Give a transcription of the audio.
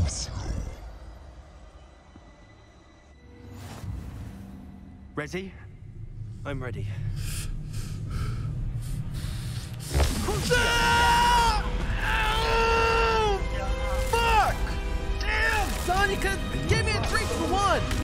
Crucial. Ready? I'm ready. Fuck! Damn, Sonika, give me a three for one!